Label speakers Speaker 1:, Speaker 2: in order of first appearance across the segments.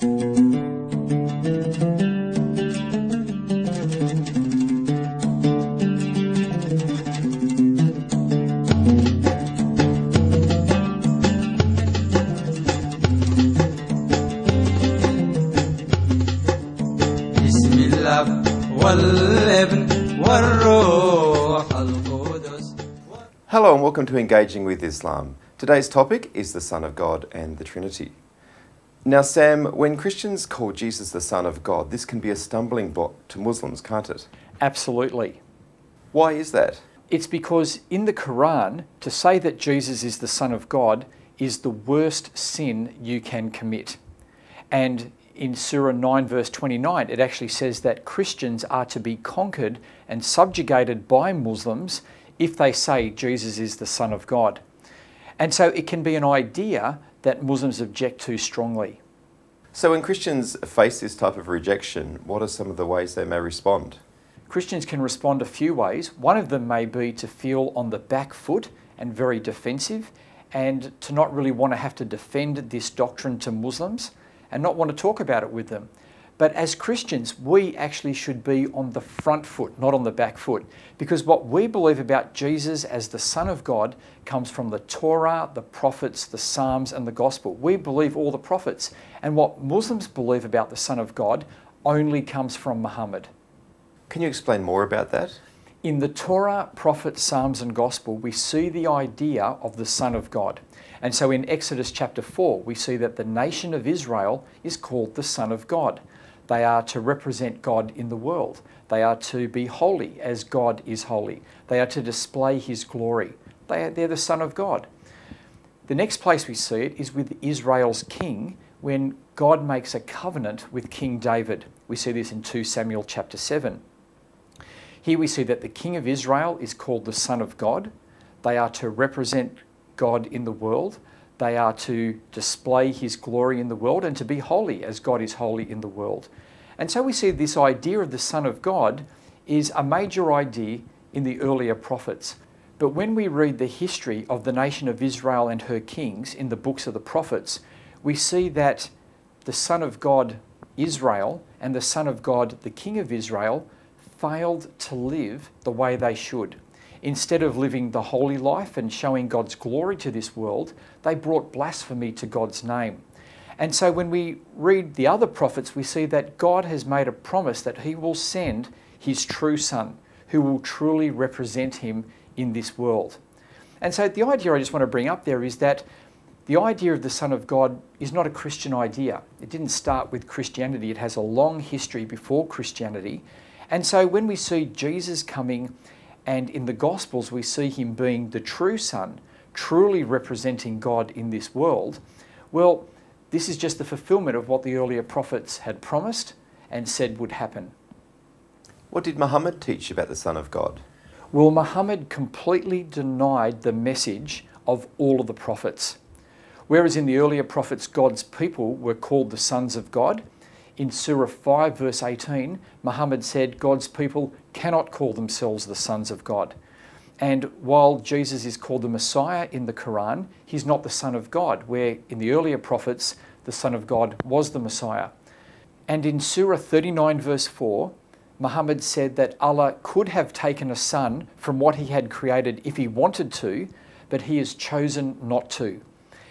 Speaker 1: Hello and welcome to Engaging with Islam. Today's topic is the Son of God and the Trinity. Now, Sam, when Christians call Jesus the Son of God, this can be a stumbling block to Muslims, can't it?
Speaker 2: Absolutely.
Speaker 1: Why is that?
Speaker 2: It's because in the Quran, to say that Jesus is the Son of God is the worst sin you can commit. And in Surah 9, verse 29, it actually says that Christians are to be conquered and subjugated by Muslims if they say Jesus is the Son of God. And so it can be an idea that Muslims object to strongly.
Speaker 1: So, when Christians face this type of rejection, what are some of the ways they may respond?
Speaker 2: Christians can respond a few ways. One of them may be to feel on the back foot and very defensive, and to not really want to have to defend this doctrine to Muslims and not want to talk about it with them. But as Christians, we actually should be on the front foot, not on the back foot, because what we believe about Jesus as the Son of God comes from the Torah, the prophets, the Psalms, and the Gospel. We believe all the prophets. And what Muslims believe about the Son of God only comes from Muhammad.
Speaker 1: Can you explain more about that?
Speaker 2: In the Torah, prophets, Psalms, and Gospel, we see the idea of the Son of God. And so in Exodus chapter 4, we see that the nation of Israel is called the Son of God. They are to represent God in the world. They are to be holy as God is holy. They are to display His glory. They are, they're the Son of God. The next place we see it is with Israel's king when God makes a covenant with King David. We see this in 2 Samuel chapter 7. Here we see that the king of Israel is called the Son of God. They are to represent God in the world. They are to display his glory in the world and to be holy as God is holy in the world. And so we see this idea of the Son of God is a major idea in the earlier prophets. But when we read the history of the nation of Israel and her kings in the books of the prophets, we see that the Son of God, Israel, and the Son of God, the King of Israel, failed to live the way they should. Instead of living the holy life and showing God's glory to this world, they brought blasphemy to God's name. And so when we read the other prophets, we see that God has made a promise that He will send His true Son, who will truly represent Him in this world. And so the idea I just want to bring up there is that the idea of the Son of God is not a Christian idea. It didn't start with Christianity, it has a long history before Christianity. And so when we see Jesus coming, and in the Gospels we see him being the true Son, truly representing God in this world, well, this is just the fulfillment of what the earlier prophets had promised and said would happen.
Speaker 1: What did Muhammad teach about the Son of God?
Speaker 2: Well, Muhammad completely denied the message of all of the prophets. Whereas in the earlier prophets, God's people were called the sons of God, in Surah 5, verse 18, Muhammad said God's people cannot call themselves the sons of God. And while Jesus is called the Messiah in the Quran, he's not the Son of God, where in the earlier prophets, the Son of God was the Messiah. And in Surah 39, verse 4, Muhammad said that Allah could have taken a son from what he had created if he wanted to, but he has chosen not to.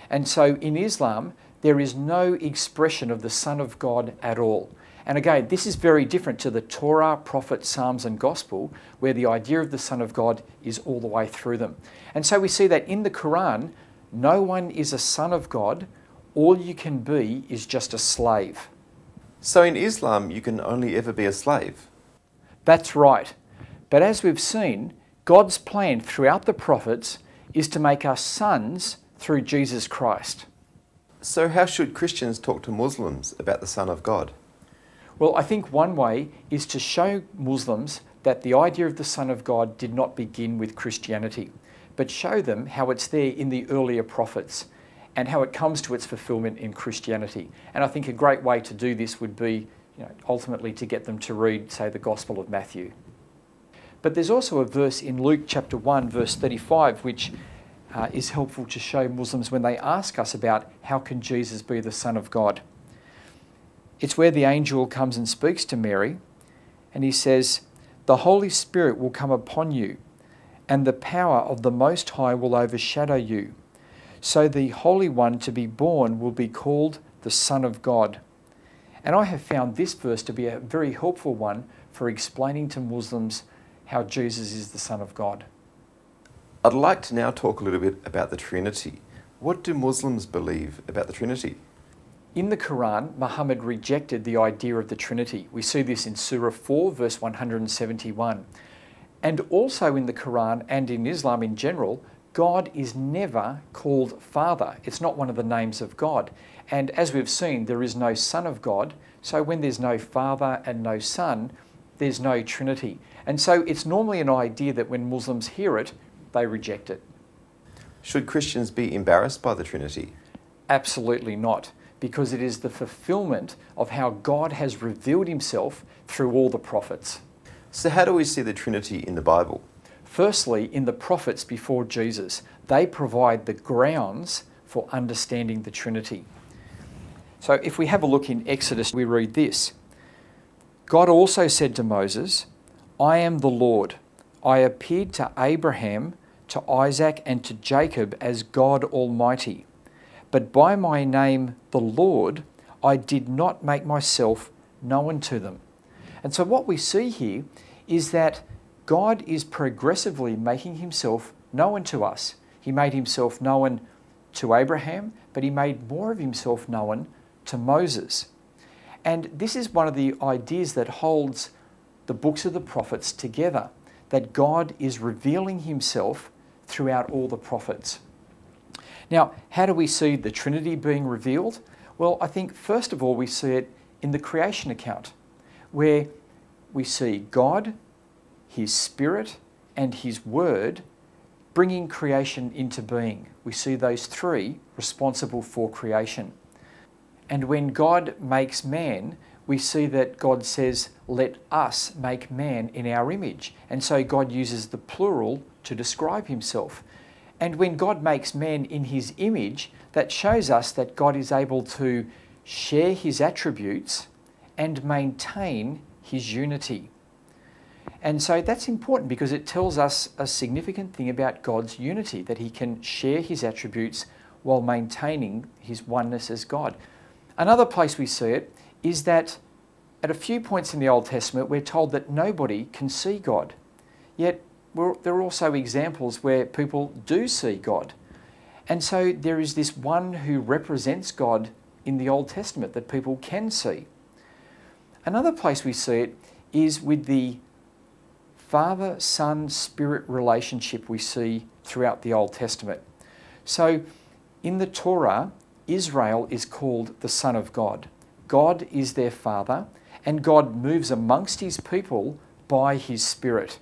Speaker 2: And so in Islam, there is no expression of the Son of God at all. And again, this is very different to the Torah, Prophet, Psalms, and Gospel, where the idea of the Son of God is all the way through them. And so we see that in the Quran, no one is a son of God. All you can be is just a slave.
Speaker 1: So, in Islam, you can only ever be a slave.
Speaker 2: That's right. But as we've seen, God's plan throughout the prophets is to make us sons through Jesus Christ.
Speaker 1: So, how should Christians talk to Muslims about the Son of God?
Speaker 2: Well, I think one way is to show Muslims that the idea of the Son of God did not begin with Christianity, but show them how it's there in the earlier prophets and how it comes to its fulfillment in Christianity. And I think a great way to do this would be you know, ultimately to get them to read, say, the Gospel of Matthew. But there's also a verse in Luke chapter 1, verse 35, which uh, is helpful to show Muslims when they ask us about how can Jesus be the Son of God. It's where the angel comes and speaks to Mary, and he says, The Holy Spirit will come upon you, and the power of the Most High will overshadow you. So the Holy One to be born will be called the Son of God. And I have found this verse to be a very helpful one for explaining to Muslims how Jesus is the Son of God.
Speaker 1: I'd like to now talk a little bit about the Trinity. What do Muslims believe about the Trinity?
Speaker 2: In the Quran, Muhammad rejected the idea of the Trinity. We see this in Surah 4, verse 171. And also in the Quran and in Islam in general, God is never called Father. It's not one of the names of God. And as we've seen, there is no Son of God. So when there's no Father and no Son, there's no Trinity. And so it's normally an idea that when Muslims hear it, they reject it.
Speaker 1: Should Christians be embarrassed by the Trinity?
Speaker 2: Absolutely not, because it is the fulfillment of how God has revealed himself through all the prophets.
Speaker 1: So, how do we see the Trinity in the Bible?
Speaker 2: Firstly, in the prophets before Jesus, they provide the grounds for understanding the Trinity. So, if we have a look in Exodus, we read this God also said to Moses, I am the Lord. I appeared to Abraham, to Isaac, and to Jacob as God Almighty. But by my name, the Lord, I did not make myself known to them. And so, what we see here is that God is progressively making himself known to us. He made himself known to Abraham, but he made more of himself known to Moses. And this is one of the ideas that holds the books of the prophets together that God is revealing himself throughout all the prophets. Now, how do we see the Trinity being revealed? Well, I think first of all we see it in the creation account, where we see God, His Spirit, and His Word bringing creation into being. We see those three responsible for creation. And when God makes man, we see that God says, Let us make man in our image. And so God uses the plural to describe himself. And when God makes man in his image, that shows us that God is able to share his attributes and maintain his unity. And so that's important because it tells us a significant thing about God's unity that he can share his attributes while maintaining his oneness as God. Another place we see it is that at a few points in the Old Testament, we're told that nobody can see God. Yet there are also examples where people do see God. And so there is this one who represents God in the Old Testament that people can see. Another place we see it is with the Father, Son, Spirit relationship we see throughout the Old Testament. So in the Torah, Israel is called the Son of God. God is their Father, and God moves amongst His people by His Spirit.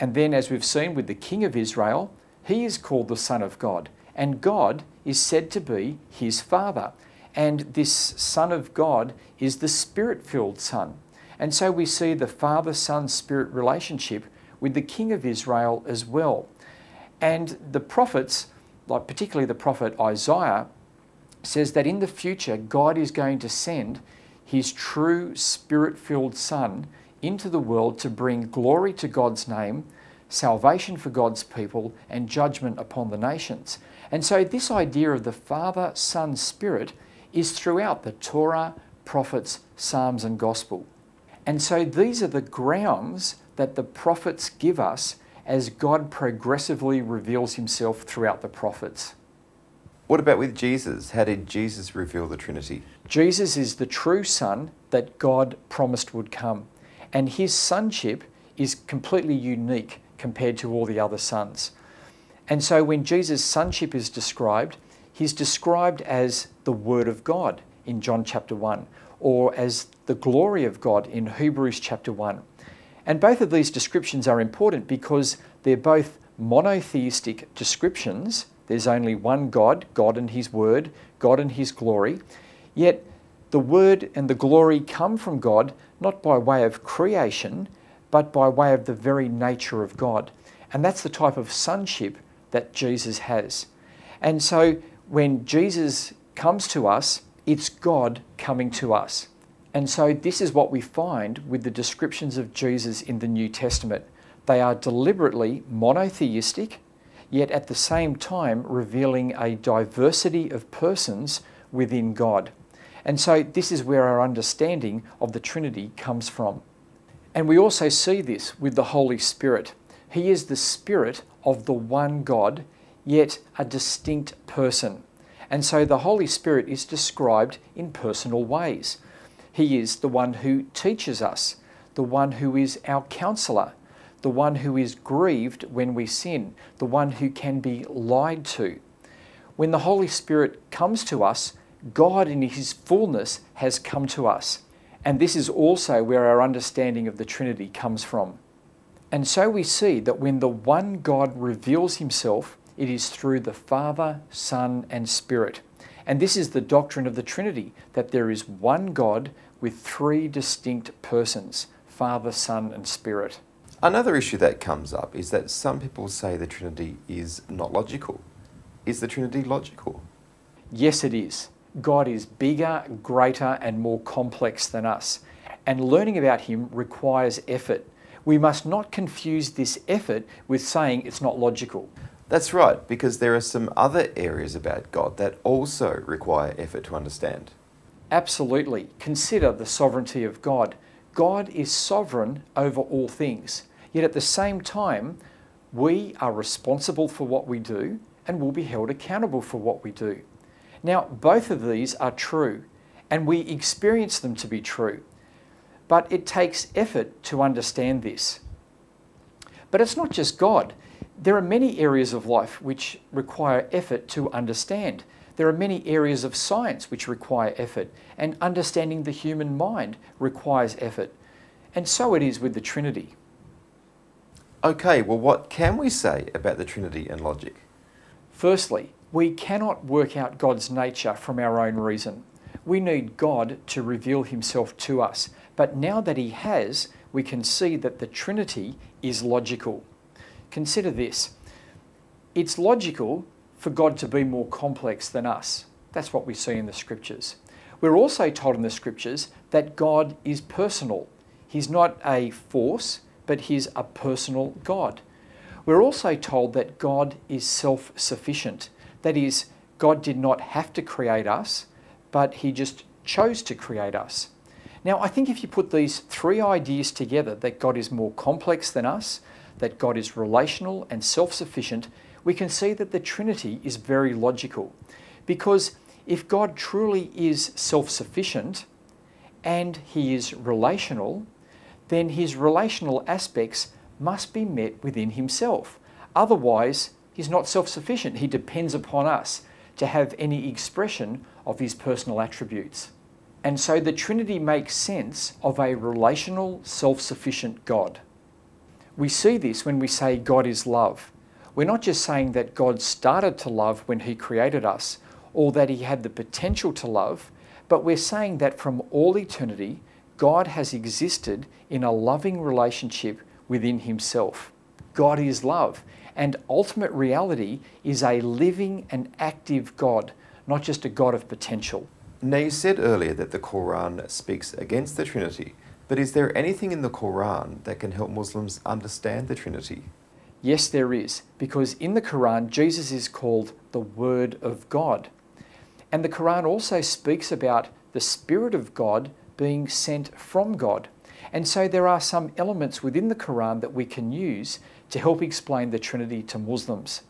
Speaker 2: And then, as we've seen with the King of Israel, he is called the Son of God, and God is said to be his Father. And this Son of God is the Spirit filled Son. And so we see the Father Son Spirit relationship with the King of Israel as well. And the prophets, like particularly the prophet Isaiah, says that in the future God is going to send his true Spirit filled Son into the world to bring glory to God's name, salvation for God's people, and judgment upon the nations. And so, this idea of the Father, Son, Spirit is throughout the Torah, prophets, Psalms, and Gospel. And so, these are the grounds that the prophets give us as God progressively reveals himself throughout the prophets.
Speaker 1: What about with Jesus? How did Jesus reveal the Trinity?
Speaker 2: Jesus is the true Son that God promised would come and his sonship is completely unique compared to all the other sons. And so when Jesus' sonship is described, he's described as the Word of God in John chapter 1, or as the glory of God in Hebrews chapter 1. And both of these descriptions are important because they're both monotheistic descriptions. There's only one God, God and His Word, God and His glory. Yet the Word and the glory come from God not by way of creation, but by way of the very nature of God. And that's the type of sonship that Jesus has. And so when Jesus comes to us, it's God coming to us. And so, this is what we find with the descriptions of Jesus in the New Testament. They are deliberately monotheistic, yet at the same time revealing a diversity of persons within God. And so, this is where our understanding of the Trinity comes from. And we also see this with the Holy Spirit. He is the Spirit of the one God, yet a distinct person. And so the Holy Spirit is described in personal ways. He is the one who teaches us, the one who is our counselor, the one who is grieved when we sin, the one who can be lied to. When the Holy Spirit comes to us, God in His fullness has come to us. And this is also where our understanding of the Trinity comes from. And so we see that when the one God reveals Himself, it is through the Father, Son, and Spirit. And this is the doctrine of the Trinity that there is one God with three distinct persons Father, Son, and Spirit.
Speaker 1: Another issue that comes up is that some people say the Trinity is not logical. Is the Trinity logical?
Speaker 2: Yes, it is. God is bigger, greater, and more complex than us. And learning about Him requires effort. We must not confuse this effort with saying it's not logical.
Speaker 1: That's right, because there are some other areas about God that also require effort to understand.
Speaker 2: Absolutely. Consider the sovereignty of God. God is sovereign over all things. Yet at the same time, we are responsible for what we do and will be held accountable for what we do. Now, both of these are true, and we experience them to be true. But it takes effort to understand this. But it's not just God. There are many areas of life which require effort to understand. There are many areas of science which require effort, and understanding the human mind requires effort. And so it is with the Trinity.
Speaker 1: Okay, well, what can we say about the Trinity and logic?
Speaker 2: Firstly, we cannot work out God's nature from our own reason. We need God to reveal Himself to us. But now that He has, we can see that the Trinity is logical. Consider this it's logical for God to be more complex than us. That's what we see in the scriptures. We're also told in the scriptures that God is personal. He's not a force, but He's a personal God. We're also told that God is self sufficient. That is, God did not have to create us, but He just chose to create us. Now, I think if you put these three ideas together that God is more complex than us, that God is relational and self sufficient, we can see that the Trinity is very logical. Because if God truly is self sufficient and He is relational, then His relational aspects must be met within Himself. Otherwise, He's not self sufficient. He depends upon us to have any expression of His personal attributes. And so the Trinity makes sense of a relational, self sufficient God. We see this when we say God is love. We're not just saying that God started to love when He created us or that He had the potential to love, but we're saying that from all eternity, God has existed in a loving relationship within Himself. God is love, and ultimate reality is a living and active God, not just a God of potential.
Speaker 1: Now, you said earlier that the Quran speaks against the Trinity, but is there anything in the Quran that can help Muslims understand the Trinity?
Speaker 2: Yes, there is, because in the Quran, Jesus is called the Word of God. And the Quran also speaks about the Spirit of God being sent from God. And so there are some elements within the Quran that we can use to help explain the Trinity to Muslims.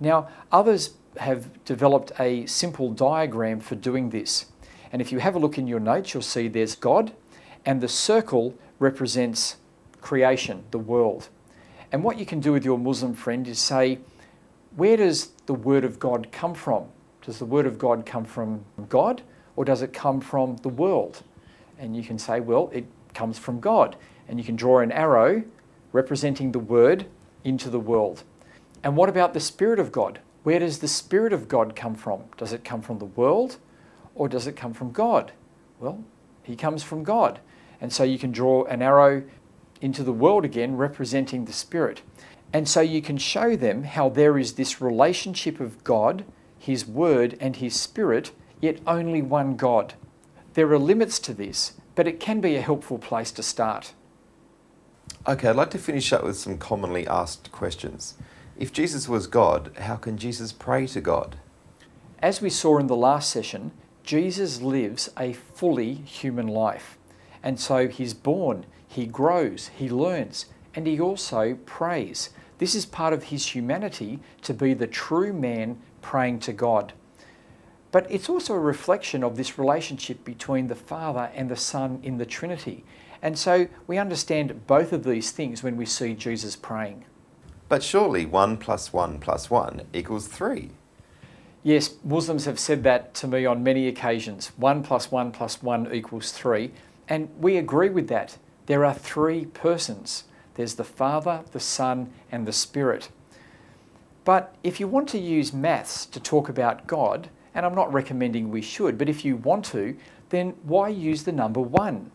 Speaker 2: Now, others have developed a simple diagram for doing this. And if you have a look in your notes, you'll see there's God, and the circle represents creation, the world. And what you can do with your Muslim friend is say, where does the Word of God come from? Does the Word of God come from God, or does it come from the world? And you can say, well, it comes from God. And you can draw an arrow representing the Word into the world. And what about the Spirit of God? Where does the Spirit of God come from? Does it come from the world or does it come from God? Well, he comes from God. And so you can draw an arrow into the world again representing the Spirit. And so you can show them how there is this relationship of God, His Word, and His Spirit, yet only one God. There are limits to this, but it can be a helpful place to start.
Speaker 1: Okay, I'd like to finish up with some commonly asked questions. If Jesus was God, how can Jesus pray to God?
Speaker 2: As we saw in the last session, Jesus lives a fully human life. And so he's born, he grows, he learns, and he also prays. This is part of his humanity to be the true man praying to God. But it's also a reflection of this relationship between the Father and the Son in the Trinity. And so we understand both of these things when we see Jesus praying.
Speaker 1: But surely 1 plus 1 plus 1 equals 3.
Speaker 2: Yes, Muslims have said that to me on many occasions. 1 plus 1 plus 1 equals 3. And we agree with that. There are three persons there's the Father, the Son, and the Spirit. But if you want to use maths to talk about God, and I'm not recommending we should, but if you want to, then why use the number 1?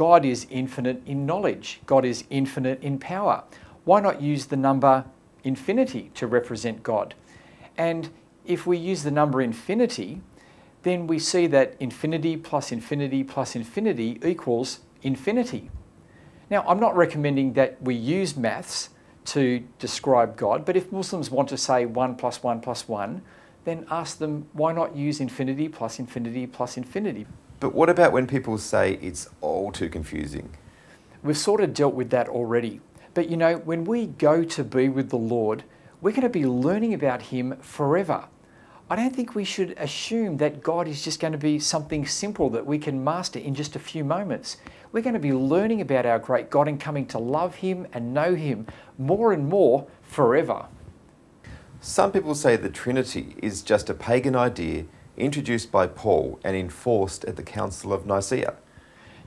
Speaker 2: God is infinite in knowledge, God is infinite in power. Why not use the number infinity to represent God? And if we use the number infinity, then we see that infinity plus infinity plus infinity equals infinity. Now, I'm not recommending that we use maths to describe God, but if Muslims want to say 1 plus 1 plus 1, then ask them why not use infinity plus infinity plus infinity?
Speaker 1: But what about when people say it's all too confusing?
Speaker 2: We've sort of dealt with that already. But you know, when we go to be with the Lord, we're going to be learning about Him forever. I don't think we should assume that God is just going to be something simple that we can master in just a few moments. We're going to be learning about our great God and coming to love Him and know Him more and more forever.
Speaker 1: Some people say the Trinity is just a pagan idea introduced by Paul and enforced at the Council of Nicaea.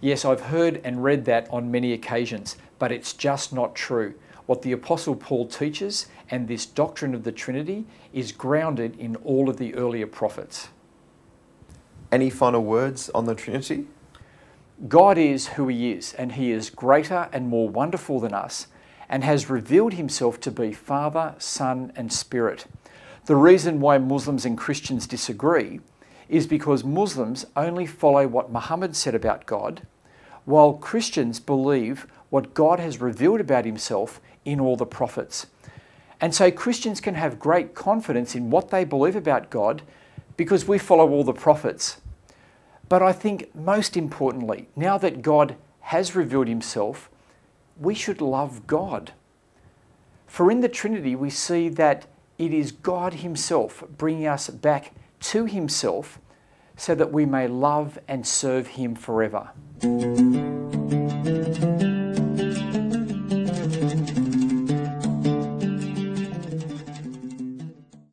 Speaker 2: Yes, I've heard and read that on many occasions, but it's just not true. What the Apostle Paul teaches and this doctrine of the Trinity is grounded in all of the earlier prophets.
Speaker 1: Any final words on the Trinity?
Speaker 2: God is who He is, and He is greater and more wonderful than us, and has revealed Himself to be Father, Son, and Spirit. The reason why Muslims and Christians disagree is because Muslims only follow what Muhammad said about God, while Christians believe what God has revealed about Himself in all the prophets. And so Christians can have great confidence in what they believe about God because we follow all the prophets. But I think most importantly, now that God has revealed himself, we should love God. For in the Trinity, we see that it is God Himself bringing us back to Himself so that we may love and serve him forever.